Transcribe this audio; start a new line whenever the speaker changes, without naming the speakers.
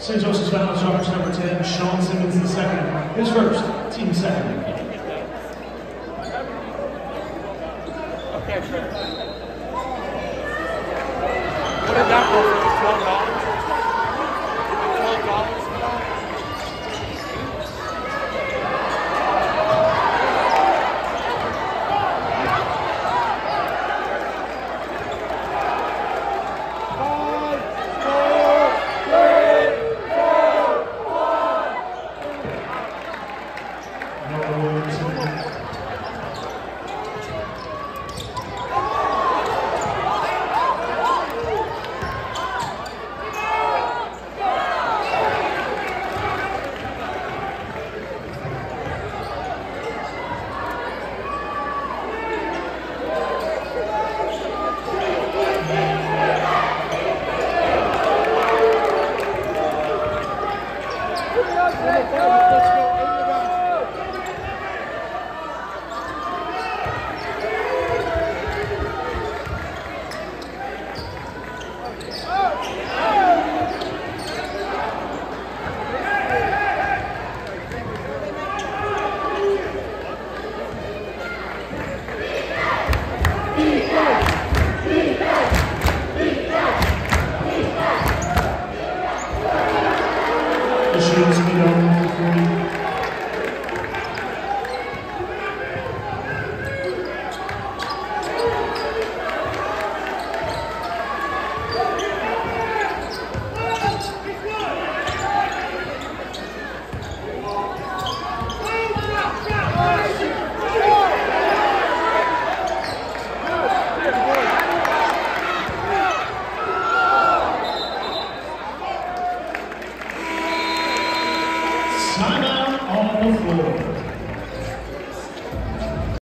St. Joseph's Battle Charge number 10, Sean Simmons the second. His first, team second.
Okay, sure. What did that work? for?
Let's go! Shields melhor Fire! on the floor.